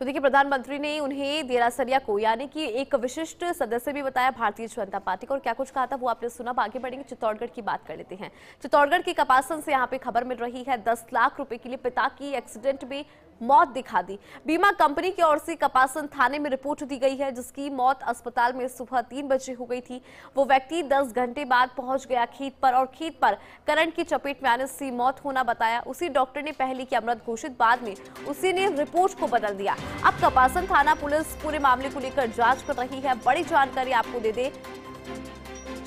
तो देखिए, प्रधानमंत्री ने उन्हें देरासरिया को, यानी कि एक विशिष्ट सदस्य भी बताया भारतीय जनता पार्टी को। और क्या कुछ कहा था वो आपने सुना आगे बढ़ेंगे, चित्तौड़गढ़ की बात कर लेते हैं। चित्तौड़गढ़ के कपासन से यहाँ पे खबर मिल रही है, दस लाख रुपए के लिए पिता की एक्सीडेंट में मौत दिखा दी। बीमा कंपनी की ओर से कपासन थाने में रिपोर्ट दी गई है, जिसकी मौत अस्पताल में सुबह तीन बजे हो गई थी। वो व्यक्ति दस घंटे बाद पहुँच गया खेत पर और खेत पर करंट की चपेट में आने से मौत होना बताया। उसी डॉक्टर ने पहले की अमृत घोषित, बाद में उसी ने रिपोर्ट को बदल दिया। अब कपासन थाना पुलिस पूरे मामले को लेकर जाँच कर रही है। बड़ी जानकारी आपको दे दे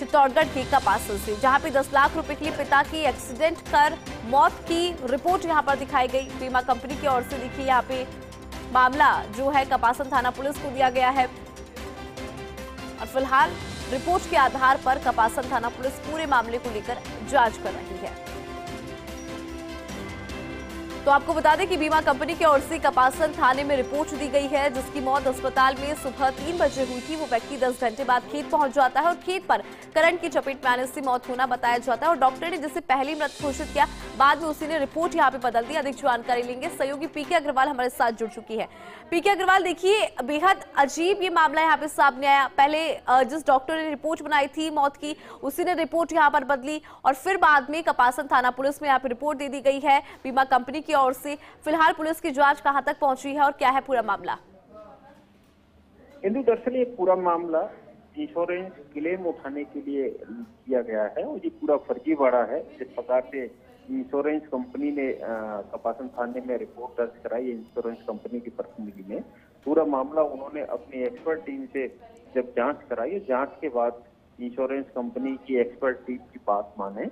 चित्तौड़गढ़ के कपासन से, जहाँ पे 10 लाख रुपए के लिए पिता की एक्सीडेंट कर मौत की रिपोर्ट यहाँ पर दिखाई गई। बीमा कंपनी की ओर से देखिए यहाँ पे मामला जो है कपासन थाना पुलिस को दिया गया है। और फ़िलहाल रिपोर्ट के आधार पर कपासन थाना पुलिस पूरे मामले को लेकर जाँच कर रही है। तो आपको बता दें कि बीमा कंपनी की ओर से कपासन थाने में रिपोर्ट दी गई है, जिसकी मौत अस्पताल में सुबह तीन बजे हुई थी। वो व्यक्ति दस घंटे बाद खेत पहुँच जाता है और खेत पर करंट की चपेट में आने से मौत होना बताया जाता है और डॉक्टर ने जिसे पहले मृत घोषित किया, बाद में उसी ने रिपोर्ट यहाँ पे बदल दी। अधिक जानकारी लेंगे। सहयोगी पीके अग्रवाल हमारे साथ जुड़ चुकी है। पीके अग्रवाल, देखिए, बेहद अजीब ये मामला यहाँ पे सामने आया। पहले जिस डॉक्टर ने रिपोर्ट बनाई थी मौत की, उसी ने रिपोर्ट यहाँ पर बदली और फिर बाद में कपासन थाना पुलिस में यहाँ पे रिपोर्ट दे दी गई है। बीमा कंपनी की ओर से फ़िलहाल पुलिस की जाँच कहाँ तक पहुँची है और क्या है पूरा मामला? हिंदू दरअसल ये पूरा मामला इंश्योरेंस क्लेम उठाने के लिए किया गया है और ये पूरा फर्जीवाड़ा है। जिस प्रकार से इंश्योरेंस कंपनी ने कपासन थाने में रिपोर्ट दर्ज कराई इंश्योरेंस कंपनी की प्रतिनिधि ने, पूरा मामला उन्होंने अपनी एक्सपर्ट टीम से जब जाँच कराई जाँच के बाद इंश्योरेंस कंपनी की एक्सपर्ट टीम की बात माने।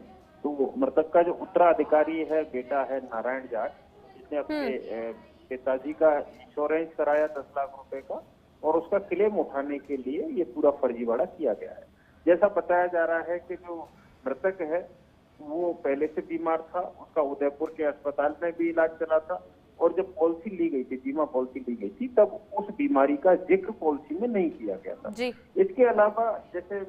तो मृतक का जो उत्तराधिकारी है बेटा है नारायण जाट जिसने अपने हम्म। पिताजी का इंश्योरेंस कराया दस लाख रुपए का और उसका क्लेम उठाने के लिए ये पूरा फर्जीवाड़ा किया गया है जैसा बताया जा रहा है कि जो मृतक है वो पहले से बीमार था उसका उदयपुर के अस्पताल में भी इलाज चला था और जब पॉलिसी ली गई थी बीमा पॉलिसी ली गई थी तब उस बीमारी का ज़िक्र पॉलिसी में नहीं किया गया था जी। इसके अलावा जैसे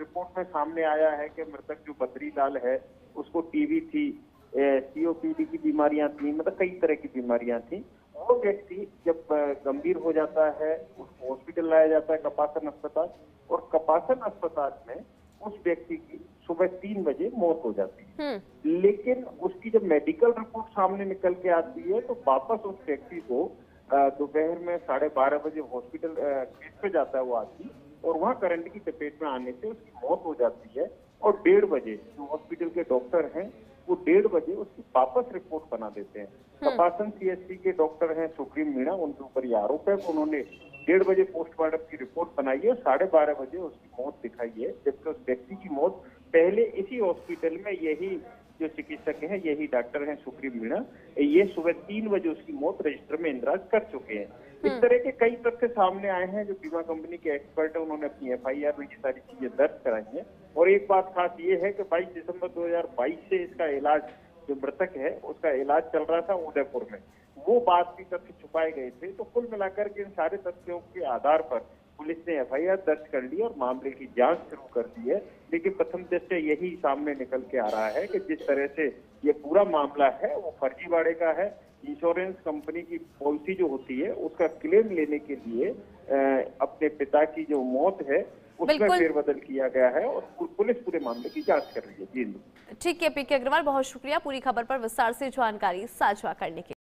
रिपोर्ट में सामने आया है कि मृतक जो बद्रीलाल है उसको टीवी थी सीओपीडी की बीमारियाँ थी मतलब कई तरह की बीमारियाँ थी वो व्यक्ति जब गंभीर हो जाता है उसको हॉस्पिटल लाया जाता है कपासन अस्पताल और कपासन अस्पताल में उस व्यक्ति की सुबह तीन बजे मौत हो जाती है हम्म। लेकिन उसकी जब मेडिकल रिपोर्ट सामने निकल के आती है तो वापस उस व्यक्ति को दोपहर में साढ़े बारह बजे हॉस्पिटल गेट पे जाता है वो आदमी और वहाँ करंट की चपेट में आने से उसकी मौत हो जाती है और डेढ़ बजे जो हॉस्पिटल के डॉक्टर हैं वो डेढ़ बजे उसकी वापस रिपोर्ट बना देते हैं। कपासन तपासन सीएससी के डॉक्टर हैं सुप्रीम मीणा उनके ऊपर ये आरोप है। उन्होंने डेढ़ बजे पोस्टमार्टम की रिपोर्ट बनाई है। साढ़े बारह बजे उसकी मौत दिखाई है जबकि उस व्यक्ति की मौत पहले इसी हॉस्पिटल में यही जो चिकित्सक हैं यही डॉक्टर हैं सुप्रीम मीणा। ये सुबह तीन बजे उसकी मौत रजिस्टर में इंदराज कर चुके हैं। इस हम्म। तरह के कई तथ्य सामने आए हैं जो बीमा कंपनी के एक्सपर्ट है उन्होंने अपनी एफआईआर में ये सारी चीज़ें दर्ज कराई हैं। और एक बात खास ये है कि 22 दिसंबर 2022 से इसका इलाज जो मृतक है उसका इलाज चल रहा था उदयपुर में। वो बात भी तथ्य छुपाए गए थे तो कुल मिलाकर के इन सारे तथ्यों के आधार पर पुलिस ने एफआईआर दर्ज कर ली और मामले की जाँच शुरू कर दी है। लेकिन प्रथम दृष्टि यही सामने निकल के आ रहा है कि जिस तरह से ये पूरा मामला है वो फर्जीवाड़े का है। इंश्योरेंस कंपनी की पॉलिसी जो होती है उसका क्लेम लेने के लिए अपने पिता की जो मौत है उसमें फेरबदल किया गया है और पुलिस पूरे मामले की जाँच कर रही है। जी। ठीक है पी के अग्रवाल बहुत शुक्रिया। पूरी खबर पर विस्तार से जानकारी साझा करने के